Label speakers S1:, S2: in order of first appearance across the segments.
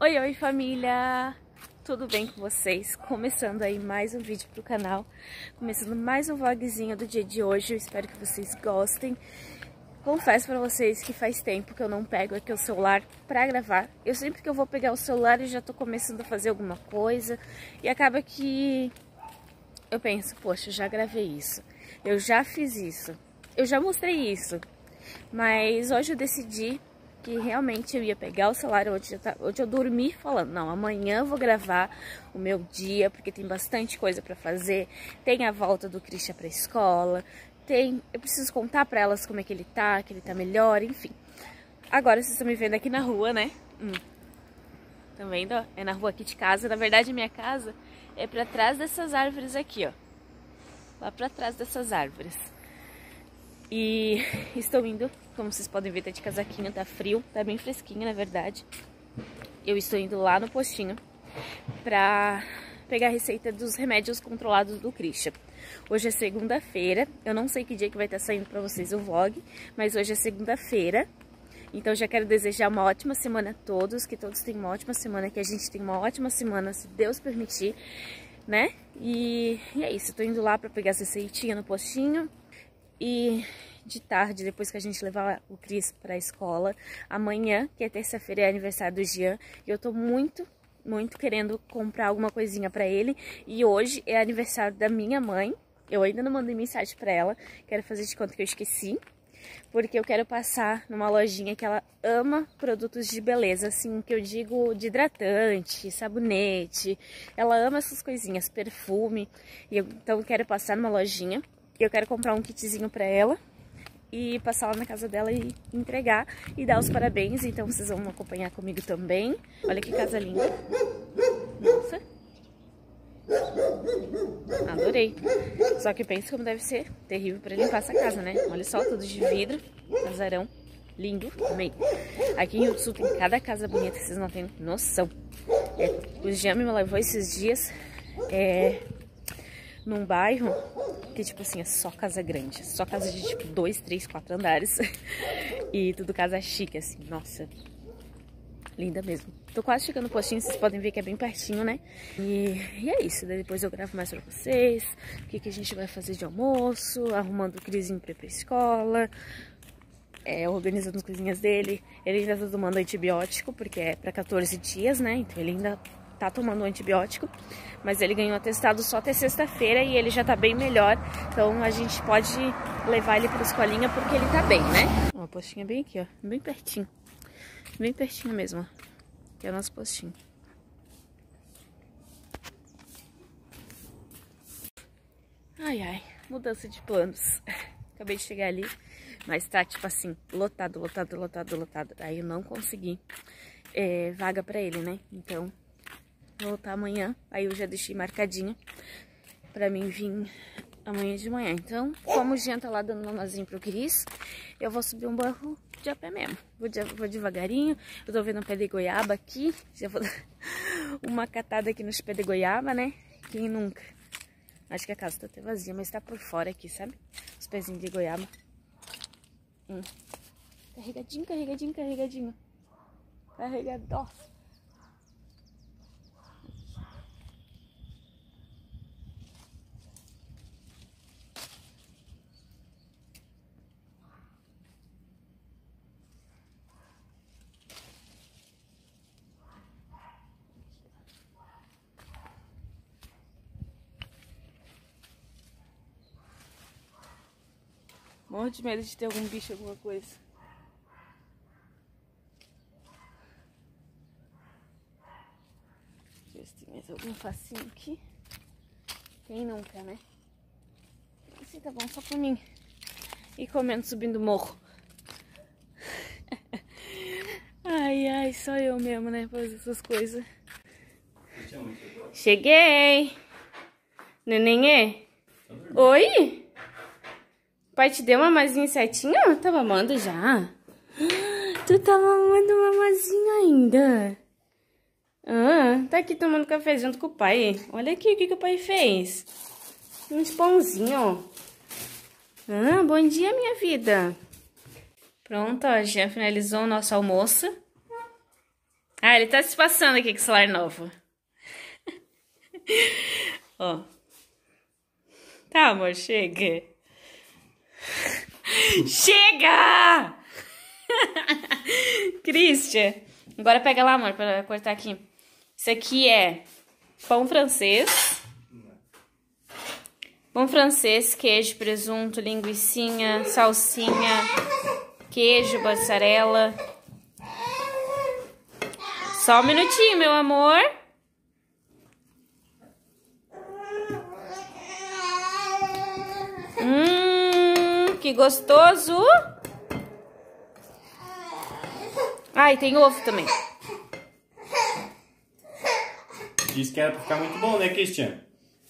S1: Oi, oi família! Tudo bem com vocês? Começando aí mais um vídeo pro canal, começando mais um vlogzinho do dia de hoje, eu espero que vocês gostem. Confesso pra vocês que faz tempo que eu não pego aqui o celular pra gravar. Eu sempre que eu vou pegar o celular eu já tô começando a fazer alguma coisa e acaba que eu penso, poxa, eu já gravei isso, eu já fiz isso, eu já mostrei isso. Mas hoje eu decidi que realmente eu ia pegar o celular hoje eu, hoje eu dormi falando, não, amanhã eu vou gravar o meu dia, porque tem bastante coisa para fazer, tem a volta do Christian pra escola, tem, eu preciso contar pra elas como é que ele tá, que ele tá melhor, enfim. Agora vocês estão me vendo aqui na rua, né? Hum. Estão vendo? É na rua aqui de casa, na verdade minha casa é pra trás dessas árvores aqui, ó. Lá pra trás dessas árvores. E estou indo, como vocês podem ver, tá de casaquinho, tá frio, tá bem fresquinho, na verdade. Eu estou indo lá no postinho pra pegar a receita dos remédios controlados do Christian. Hoje é segunda-feira, eu não sei que dia que vai estar saindo pra vocês o vlog, mas hoje é segunda-feira. Então já quero desejar uma ótima semana a todos, que todos tenham uma ótima semana, que a gente tenha uma ótima semana, se Deus permitir, né? E, e é isso, tô indo lá pra pegar essa receitinha no postinho e de tarde, depois que a gente levar o Cris para a escola, amanhã, que é terça-feira, é aniversário do Jean, e eu tô muito, muito querendo comprar alguma coisinha para ele. E hoje é aniversário da minha mãe. Eu ainda não mandei mensagem para ela, quero fazer de conta que eu esqueci. Porque eu quero passar numa lojinha que ela ama produtos de beleza, assim, que eu digo de hidratante, sabonete. Ela ama essas coisinhas, perfume. E eu, então eu quero passar numa lojinha eu quero comprar um kitzinho pra ela e passar lá na casa dela e entregar e dar os parabéns. Então vocês vão acompanhar comigo também. Olha que casa linda. Nossa. Adorei. Só que pensa como deve ser terrível pra limpar essa casa, né? Olha só, tudo de vidro, casarão. Lindo, amei. Aqui em Rio do Sul tem cada casa bonita vocês não têm noção. É, o Jean me levou esses dias é, num bairro que, tipo assim, é só casa grande. Só casa de, tipo, dois, três, quatro andares. e tudo casa chique, assim. Nossa, linda mesmo. Tô quase chegando no postinho, vocês podem ver que é bem pertinho, né? E, e é isso, daí depois eu gravo mais pra vocês. O que, que a gente vai fazer de almoço, arrumando o Crisinho pra ir pra escola. É, organizando as coisinhas dele. Ele ainda tá tomando antibiótico, porque é pra 14 dias, né? Então ele ainda tá tomando antibiótico, mas ele ganhou atestado só até sexta-feira e ele já tá bem melhor, então a gente pode levar ele pra escolinha porque ele tá bem, né? Ó, a postinha bem aqui, ó, bem pertinho, bem pertinho mesmo, ó, que é o nosso postinho. Ai, ai, mudança de planos. Acabei de chegar ali, mas tá, tipo assim, lotado, lotado, lotado, lotado. Aí eu não consegui é, vaga pra ele, né? Então, voltar amanhã. Aí eu já deixei marcadinho pra mim vir amanhã de manhã. Então, como o Jean tá lá dando mamazinho pro Cris, eu vou subir um barro de a pé mesmo. Vou, de, vou devagarinho. Eu tô vendo um pé de goiaba aqui. Já vou dar uma catada aqui nos pés de goiaba, né? Quem nunca? Acho que a casa tá até vazia, mas tá por fora aqui, sabe? Os pezinhos de goiaba. Hum. Carregadinho, carregadinho, carregadinho. Carregador. Morro de medo de ter algum bicho, alguma coisa. Deixa eu ver se tem mais algum facinho aqui. Quem nunca, né? Assim tá bom só pra mim ir comendo subindo o morro. ai, ai, só eu mesmo, né? Fazer essas coisas. Cheguei! Nenenê? Oi? Pai te deu mamazinha certinho? Tá mamando já? Tu tá mamando mamazinha ainda? Ah, tá aqui tomando café junto com o pai. Olha aqui o que, que o pai fez. Uns pãozinhos. Ah, bom dia, minha vida. Pronto, ó, já finalizou o nosso almoço. Ah, ele tá se passando aqui com o celular novo. Ó. Tá, amor, chega. Chega! Christian. Agora pega lá, amor, pra cortar aqui. Isso aqui é pão francês. Pão francês, queijo, presunto, linguiçinha, salsinha, queijo, mussarela. Só um minutinho, meu amor. Hum, que gostoso. Ai, tem ovo também.
S2: Disse que era pra ficar muito bom, né, Cristian?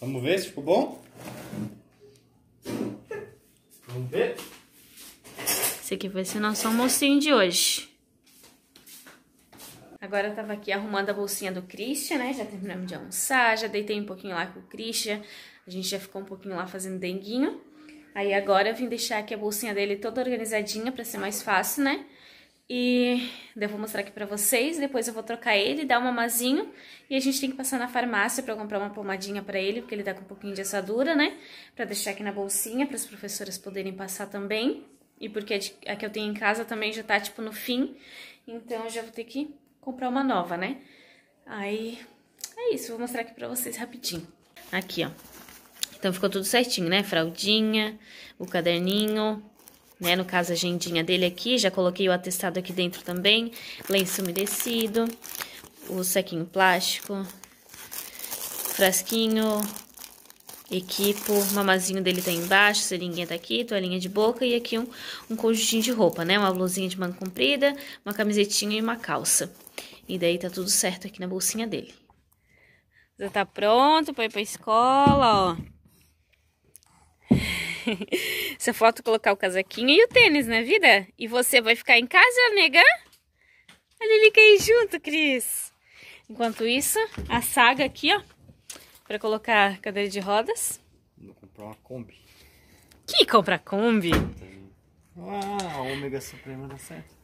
S2: Vamos ver se ficou bom? Vamos ver?
S1: Esse aqui vai ser nosso almocinho de hoje. Agora eu tava aqui arrumando a bolsinha do Christian, né? Já terminamos de almoçar, já deitei um pouquinho lá com o Christian. A gente já ficou um pouquinho lá fazendo denguinho. Aí agora eu vim deixar aqui a bolsinha dele toda organizadinha pra ser mais fácil, né? E eu vou mostrar aqui pra vocês, depois eu vou trocar ele, dar um mamazinho. E a gente tem que passar na farmácia pra comprar uma pomadinha pra ele, porque ele tá com um pouquinho de assadura, né? Pra deixar aqui na bolsinha, para as professoras poderem passar também. E porque a que eu tenho em casa também já tá, tipo, no fim. Então eu já vou ter que comprar uma nova, né? Aí, é isso, vou mostrar aqui pra vocês rapidinho. Aqui, ó. Então ficou tudo certinho, né? Fraldinha, o caderninho, né? No caso, a agendinha dele aqui, já coloquei o atestado aqui dentro também, lenço umedecido, o saquinho plástico, frasquinho, equipo, mamazinho dele tá embaixo, seringuinha tá aqui, toalhinha de boca e aqui um, um conjuntinho de roupa, né? Uma blusinha de manga comprida, uma camisetinha e uma calça. E daí tá tudo certo aqui na bolsinha dele. Já tá pronto pra ir pra escola, ó. Eu falta colocar o casaquinho e o tênis, né, vida? E você vai ficar em casa, nega? A Lili quer ir junto, Cris. Enquanto isso, a saga aqui, ó. Pra colocar cadeira de rodas.
S2: Vou comprar uma Kombi.
S1: Que compra Kombi?
S2: Ah, a ômega suprema dá certo.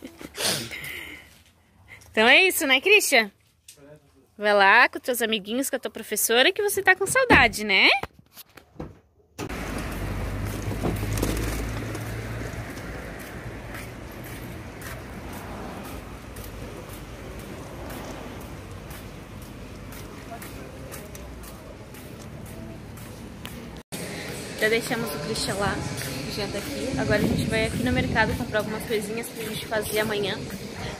S1: então é isso, né, Christian? Vai lá com teus amiguinhos, com a tua professora, que você tá com saudade, né? Já deixamos o Christian lá, janta aqui. Agora a gente vai aqui no mercado comprar algumas coisinhas pra gente fazer amanhã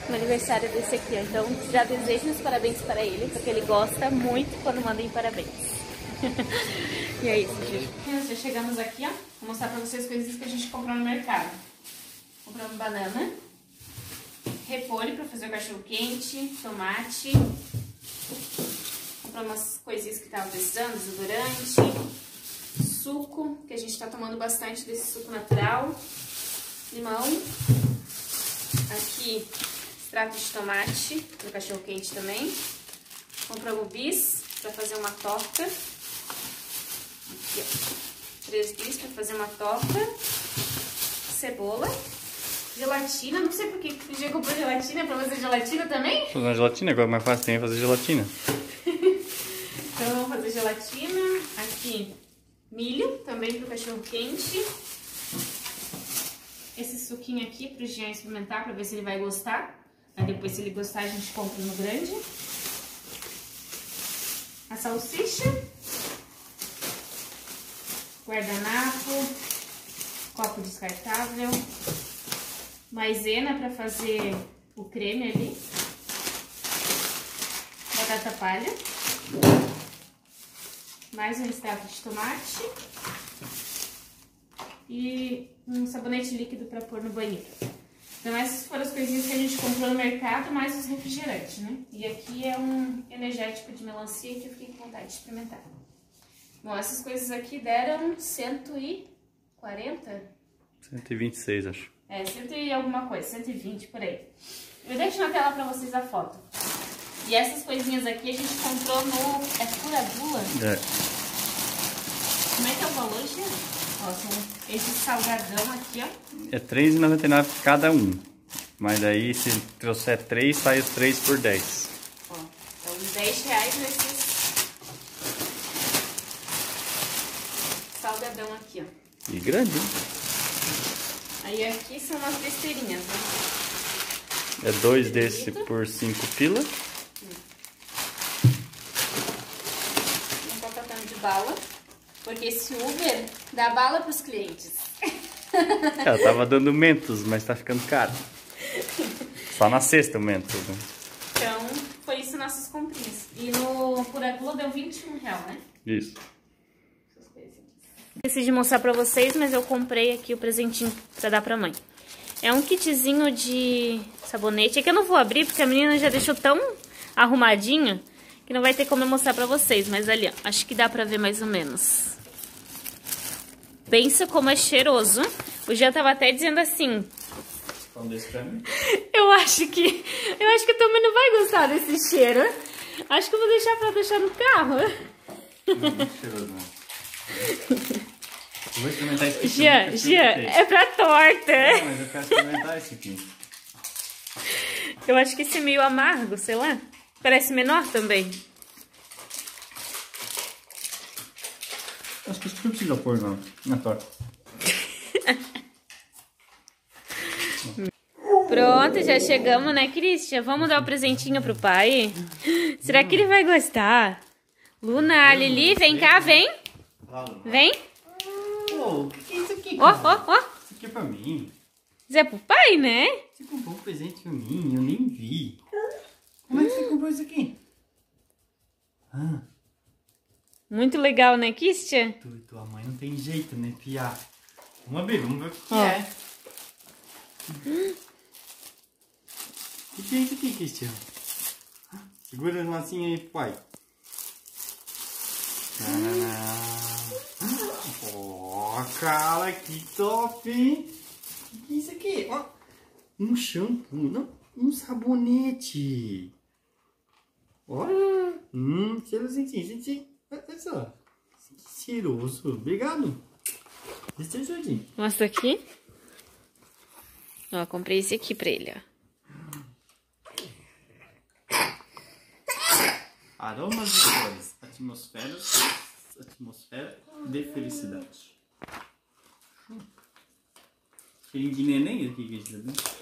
S1: no aniversário desse aqui. Então já desejo os parabéns para ele, porque ele gosta muito quando mandem parabéns. e é isso, gente. Já chegamos aqui, ó. Vou mostrar pra vocês coisas que a gente comprou no mercado. Compramos banana, repolho pra fazer o cachorro quente, tomate. Compramos umas coisinhas que tava precisando, desodorante suco, que a gente está tomando bastante desse suco natural. Limão. Aqui, extrato de tomate, do cachorro quente também. Compramos bis para fazer uma torta. Aqui, ó. Três bis para fazer uma torta. Cebola. Gelatina, não sei por que o dia comprou gelatina, para fazer gelatina também?
S2: Fazer gelatina, agora é mais fácil tem fazer gelatina.
S1: então vamos fazer gelatina. Aqui, milho, também para o cachorro quente. Esse suquinho aqui para o Jean experimentar, para ver se ele vai gostar. Aí depois, se ele gostar, a gente compra no grande. A salsicha. Guardanapo. Copo descartável. Maisena para fazer o creme ali. Batata palha mais um extrato de tomate e um sabonete líquido para pôr no banheiro. Então essas foram as coisinhas que a gente comprou no mercado, mais os refrigerantes, né? E aqui é um energético de melancia que eu fiquei com vontade de experimentar. Bom, essas coisas aqui deram 140?
S2: 126, acho.
S1: É, 100 e alguma coisa, 120 por aí. Eu deixo na tela pra vocês a foto. E essas coisinhas aqui a gente comprou no... É Furadula? É. Como é que é o valor, gente? Ó, são esse salgadão aqui, ó.
S2: É R$3,99 cada um. Mas daí se trouxer três, sai os três por 10.
S1: Ó, uns 10 reais nesses salgadão aqui, ó.
S2: E grande, hein?
S1: Aí aqui são umas besteirinhas, né?
S2: É dois desse por 5 pila.
S1: Um pacotão de bala. Porque esse Uber dá bala pros clientes.
S2: Ela tava dando mentos, mas tá ficando caro. Só na sexta o mentos, né?
S1: Então, foi isso nossas comprinhas. E no Pura deu 21 real, né?
S2: Isso.
S1: Decidi mostrar pra vocês, mas eu comprei aqui o presentinho pra dar pra mãe. É um kitzinho de sabonete. É que eu não vou abrir, porque a menina já deixou tão arrumadinho que não vai ter como eu mostrar pra vocês. Mas ali, ó, acho que dá pra ver mais ou menos. Pensa como é cheiroso. O Jean tava até dizendo assim... Eu acho que... Eu acho que a tua mãe não vai gostar desse cheiro. Acho que eu vou deixar pra deixar no carro.
S2: Não, é cheiroso, não. Eu vou experimentar esse aqui.
S1: Jean, Jean, é pra torta.
S2: Não, mas eu quero experimentar esse aqui.
S1: Eu acho que esse é meio amargo, sei lá. Parece menor também.
S2: Acho que não precisa pôr não, na torta.
S1: Pronto, já chegamos, né, Christian? Vamos dar o um presentinho pro pai? Será que ele vai gostar? Luna, Lili, vem cá, vem. Vem.
S2: Pô, o que é isso aqui?
S1: Ó, ó, ó.
S2: Isso aqui é pra mim.
S1: Isso é pro pai, né?
S2: Você comprou um presente pra mim, eu nem vi. Como é que você comprou isso aqui? Ah.
S1: Muito legal, né, Christian?
S2: Tu e tua mãe não tem jeito, né, Pia? Vamos abrir, vamos ver o que, que
S1: Ó.
S2: é. O que, que é isso aqui, Cristiano? Segura as massinhas aí pai. Ó, cara, que top, hein? O que, que é isso aqui? Ó, um shampoo, não, um sabonete. Ó, hum, cheirosinho, sim, sim. Olha só. Que cheiroso. Obrigado. Eu ajudar.
S1: Mostra aqui. Ó, comprei esse aqui pra ele, ó.
S2: Aromas e cores. Atmosferas. Atmosfera de felicidade. Cheirinho de neném aqui, que a gente tá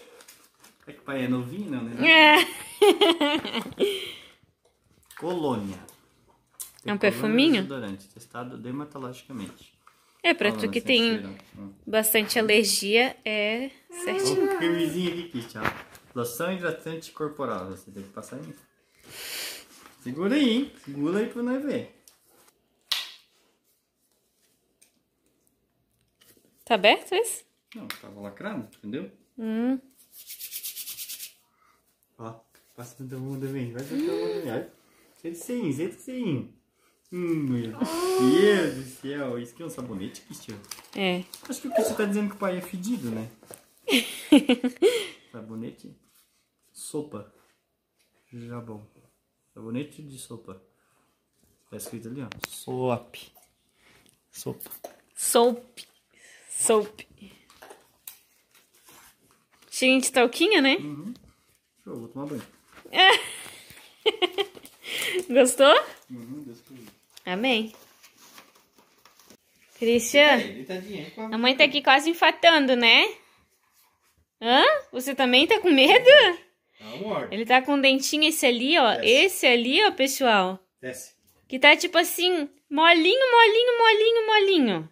S2: É que o pai é novinho, não, né?
S1: É.
S2: Colônia.
S1: É um perfuminho?
S2: Desodorante, testado dermatologicamente.
S1: É, pra
S2: Fala,
S1: tu que tem.
S2: Hum.
S1: bastante alergia, é certinho.
S2: Olha o camisinha aqui, ó. Loção hidratante corporal. Você tem que passar em. Segura aí, hein? Segura aí pra nós ver.
S1: Tá aberto esse?
S2: Não, tava lacrado, entendeu?
S1: Hum.
S2: Ó, passa no teu mundo também. Vai pra tua mundo. Olha. Senta sim, senta sim. Hum, meu Deus do céu. Isso aqui é um sabonete, Cristiano?
S1: É.
S2: Acho que o que você tá dizendo que o pai é fedido, né? Sabonete. Sopa. Já bom. Sabonete de sopa. Tá escrito ali, ó. Soap. Sopa.
S1: Soap. Soap. Cheirinho de talquinha, né?
S2: Uhum. Show, vou tomar banho.
S1: Gostou?
S2: Uhum, Deus.
S1: Amém. Christian,
S2: hein?
S1: a mãe tá aqui quase infartando, né? Hã? Você também tá com medo?
S2: Amor.
S1: Ele tá com um dentinho esse ali, ó. Esse ali, ó, pessoal.
S2: Desce.
S1: Que tá tipo assim, molinho, molinho, molinho, molinho.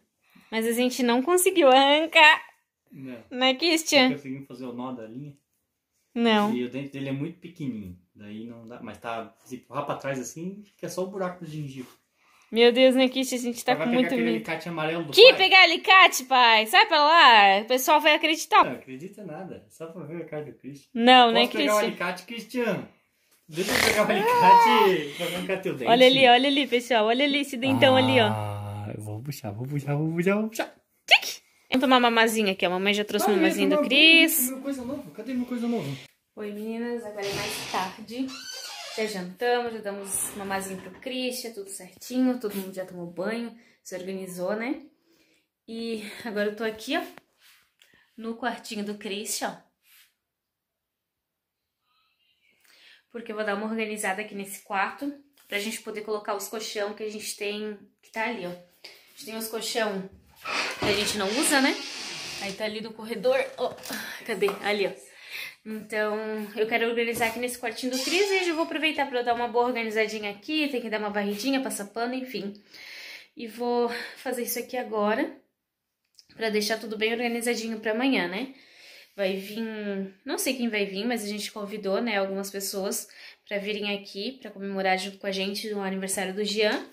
S1: Mas a gente não conseguiu arrancar,
S2: Não. Não
S1: Christian?
S2: conseguimos fazer o nó da linha.
S1: Não.
S2: E o dente dele é muito pequenininho. Daí não dá. Mas tá. Se empurrar pra trás assim, fica só o buraco do gengibre.
S1: Meu Deus, né, Christian? A gente tá
S2: vai
S1: com
S2: pegar
S1: muito
S2: aquele
S1: medo.
S2: alicate amarelo do
S1: Que
S2: pai.
S1: pegar alicate, pai? Sai pra lá. O pessoal vai acreditar.
S2: Não acredita nada. Só pra ver a cara do Christian.
S1: Não, né,
S2: Posso pegar o
S1: Christian?
S2: alicate, Cristiano? Deixa eu pegar o alicate pra arrancar teu dente.
S1: Olha ali, olha ali, pessoal. Olha ali esse dentão ali, ó.
S2: Ah, eu vou puxar, vou puxar, vou puxar, vou puxar.
S1: Vamos tomar uma mamazinha aqui, ó. A mamãe já trouxe uma mamazinha do Cris.
S2: Meu coisa nova. Cadê meu coisa nova?
S1: Oi, meninas. Agora é mais tarde. Já jantamos, já damos mamazinho pro Christian, tudo certinho. Todo mundo já tomou banho, se organizou, né? E agora eu tô aqui, ó. No quartinho do Christian, ó. porque eu vou dar uma organizada aqui nesse quarto, pra gente poder colocar os colchão que a gente tem, que tá ali, ó. A gente tem os colchão que a gente não usa, né? Aí tá ali no corredor, ó, cadê? Ali, ó. Então, eu quero organizar aqui nesse quartinho do Cris e já vou aproveitar eu dar uma boa organizadinha aqui, tem que dar uma varridinha, passar pano, enfim. E vou fazer isso aqui agora, pra deixar tudo bem organizadinho pra amanhã, né? Vai vir, não sei quem vai vir, mas a gente convidou, né, algumas pessoas pra virem aqui, pra comemorar junto com a gente o aniversário do Jean.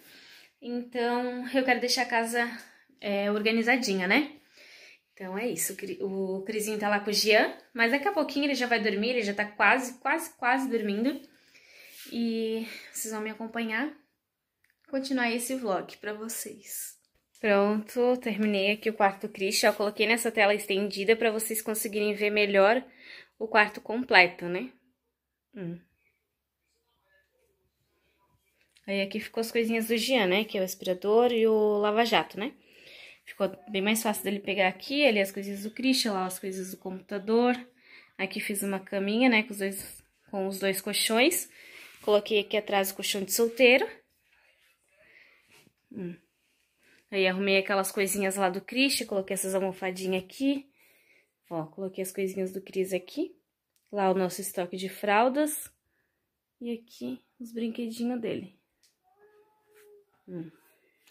S1: Então, eu quero deixar a casa é, organizadinha, né? Então é isso, o Crisinho tá lá com o Jean, mas daqui a pouquinho ele já vai dormir, ele já tá quase, quase, quase dormindo. E vocês vão me acompanhar, continuar esse vlog pra vocês. Pronto, terminei aqui o quarto do Christian, eu coloquei nessa tela estendida pra vocês conseguirem ver melhor o quarto completo, né? Hum. Aí aqui ficou as coisinhas do Jean, né? Que é o aspirador e o lava-jato, né? Ficou bem mais fácil dele pegar aqui, ali as coisinhas do Christian, lá as coisas do computador. Aqui fiz uma caminha, né, com os dois, com os dois colchões. Coloquei aqui atrás o colchão de solteiro. Hum. Aí arrumei aquelas coisinhas lá do Christian, coloquei essas almofadinhas aqui. Ó, coloquei as coisinhas do Cris aqui. Lá o nosso estoque de fraldas. E aqui os brinquedinhos dele. Hum.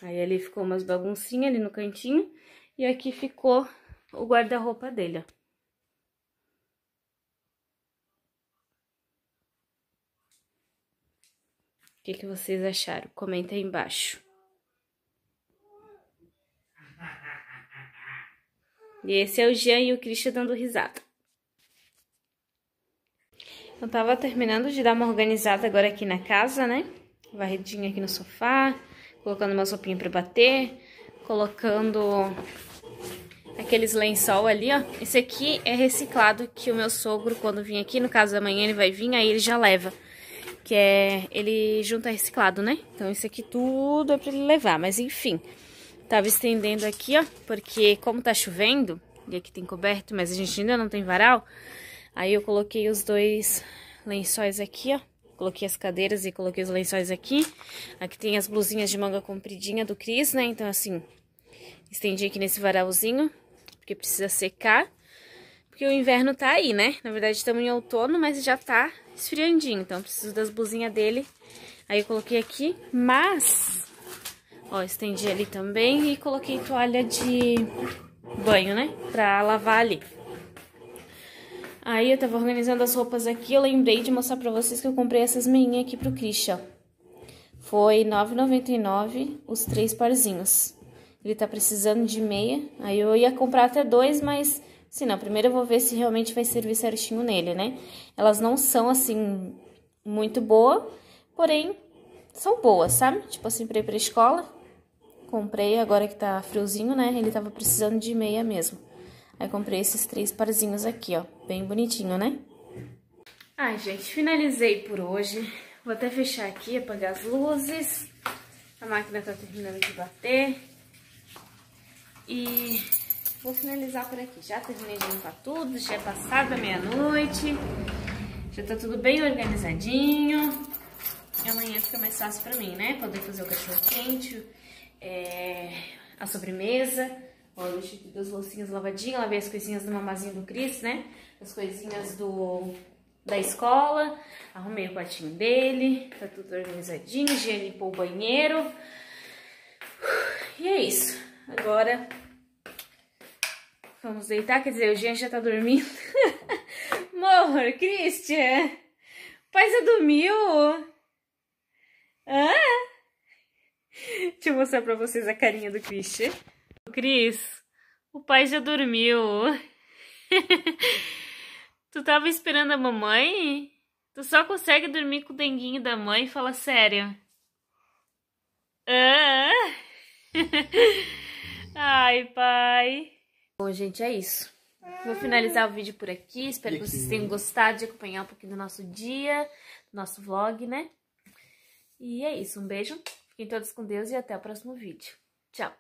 S1: Aí ali ficou umas baguncinhas ali no cantinho. E aqui ficou o guarda-roupa dele, ó. O que, que vocês acharam? Comenta aí embaixo. E esse é o Jean e o Christian dando risada. Eu tava terminando de dar uma organizada agora aqui na casa, né? Varredinha aqui no sofá colocando uma sopinha para bater, colocando aqueles lençol ali, ó. Esse aqui é reciclado que o meu sogro, quando vir aqui, no caso da manhã ele vai vir, aí ele já leva. Que é, ele junta reciclado, né? Então isso aqui tudo é pra ele levar, mas enfim. Tava estendendo aqui, ó, porque como tá chovendo, e aqui tem coberto, mas a gente ainda não tem varal, aí eu coloquei os dois lençóis aqui, ó, Coloquei as cadeiras e coloquei os lençóis aqui. Aqui tem as blusinhas de manga compridinha do Cris, né? Então, assim, estendi aqui nesse varalzinho, porque precisa secar. Porque o inverno tá aí, né? Na verdade, estamos em outono, mas já tá esfriandinho. Então, preciso das blusinhas dele. Aí, eu coloquei aqui, mas... Ó, estendi ali também e coloquei toalha de banho, né? Pra lavar ali. Aí eu tava organizando as roupas aqui, eu lembrei de mostrar pra vocês que eu comprei essas meinhas aqui pro Christian. Foi R$ 9,99 os três parzinhos. Ele tá precisando de meia, aí eu ia comprar até dois, mas... Se não, primeiro eu vou ver se realmente vai servir certinho nele, né? Elas não são, assim, muito boas, porém, são boas, sabe? Tipo assim, pra ir pra escola. Comprei agora que tá friozinho, né? Ele tava precisando de meia mesmo. Aí comprei esses três parzinhos aqui, ó. Bem bonitinho, né? Ai, gente, finalizei por hoje. Vou até fechar aqui, apagar as luzes. A máquina tá terminando de bater. E vou finalizar por aqui. Já terminei de limpar tudo, já é passada meia-noite. Já tá tudo bem organizadinho. E amanhã fica mais fácil pra mim, né? Poder fazer o cachorro quente, é, a sobremesa. Ó, eu deixei duas loucinhas lavadinhas, lavei as coisinhas do mamazinho do Cris, né? As coisinhas do, da escola, arrumei o quartinho dele, tá tudo organizadinho, já limpou o banheiro. E é isso. Agora, vamos deitar, quer dizer, o Jean já tá dormindo. Amor, Christian, pai já dormiu? Hã? Deixa eu mostrar pra vocês a carinha do Christian. Cris, o pai já dormiu. tu tava esperando a mamãe? Tu só consegue dormir com o denguinho da mãe? Fala sério. Ah. Ai, pai. Bom, gente, é isso. Vou finalizar o vídeo por aqui. Espero que vocês tenham gostado de acompanhar um pouquinho do nosso dia, do nosso vlog, né? E é isso. Um beijo. Fiquem todos com Deus e até o próximo vídeo. Tchau.